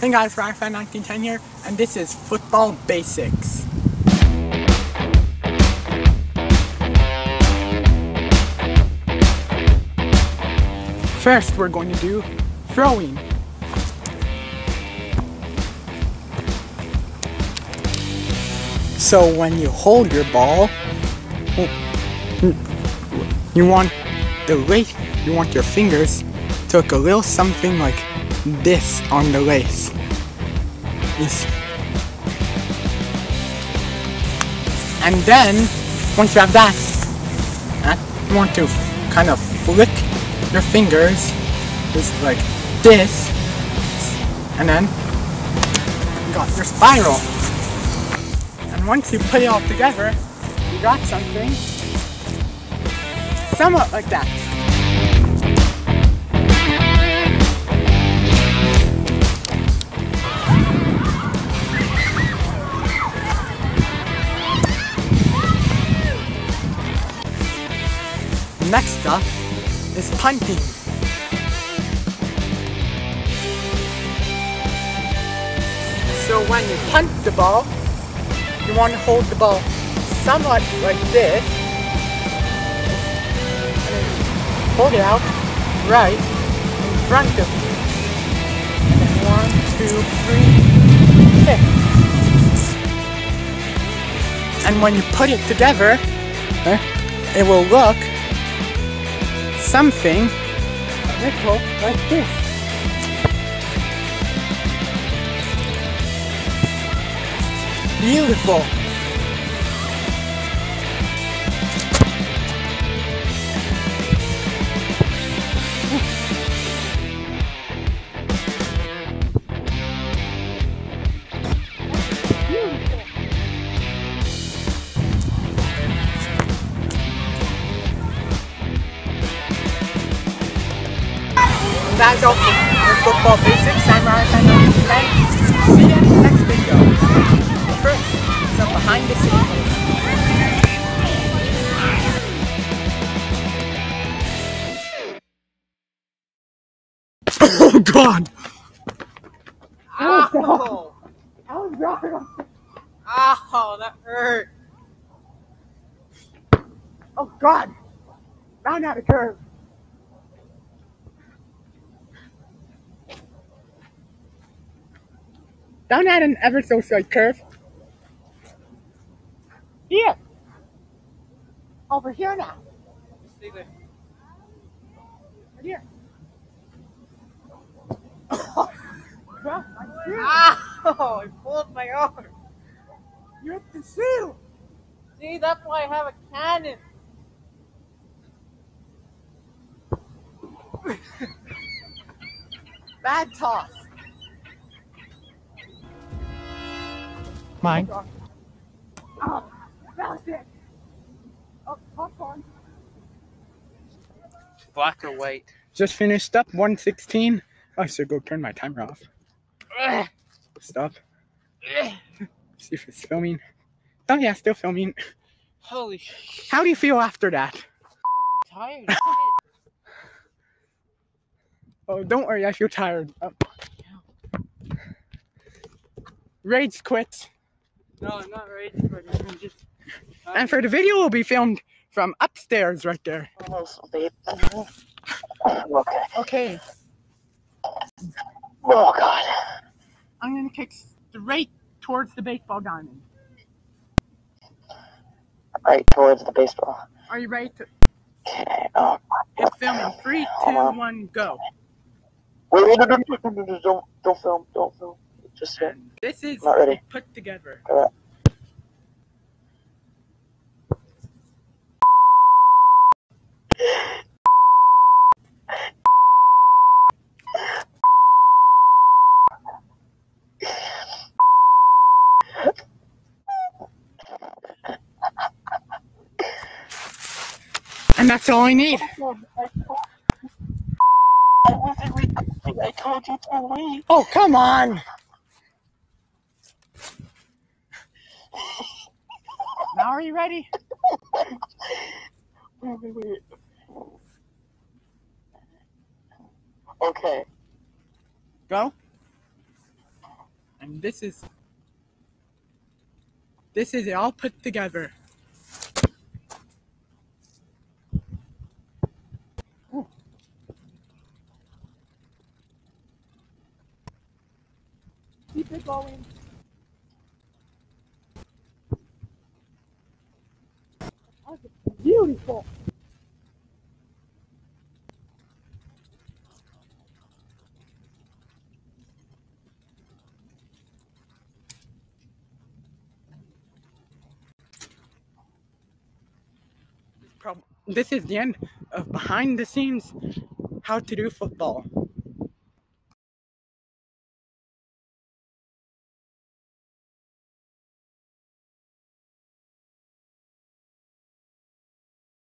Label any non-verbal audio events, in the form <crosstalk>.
Hey guys, Riderfan1910 here, and this is Football Basics. First, we're going to do throwing. So when you hold your ball, you want the lace, you want your fingers to look a little something like this on the. Yes. And then, once you have that, you want to kind of flick your fingers just like this, and then you got your spiral. And once you put it all together, you got something somewhat like that. Next up is punting. So when you punt the ball, you want to hold the ball somewhat like this. And hold it out right in front of you. And then one, two, three, kick. And when you put it together, it will look something little like this. Beautiful. That's all for football basics. I'm Ryan See you in the next video. First, some behind the scenes. Oh God! Ow! Oh, I was wrong. Ow, that hurt. Oh God! Round out a curve. Down at an ever so slight curve. Here. Over here now. Stay there. Right here. oh, right I pulled my arm. You have to see. See, that's why I have a cannon. <laughs> Bad toss. Mine. Oh, that was it. Oh, popcorn. Black or white? Just finished up 116. I should go turn my timer off. Stop. See if it's filming. Oh yeah, still filming. Holy sh! How do you feel after that? I'm tired. Oh, don't worry, I feel tired. Oh. Rage quits. No, I'm not ready for it. I'm just. And for the video will be filmed from upstairs right there. Okay. Okay, Oh God. I'm gonna kick straight towards the baseball diamond. Right towards the baseball. Are you ready to Okay. Oh. it's filming? Three, two, one, go. Wait, wait, no, no, no, no, no, no, don't, don't film, don't film. Just sit. This is Not ready. put together. Alright. And that's all I need. I told you to wait. Oh, come on. Now are you ready? Wait, wait, wait. Okay. Go. And this is this is it all put together. Keep it going. This is the end of behind the scenes how to do football.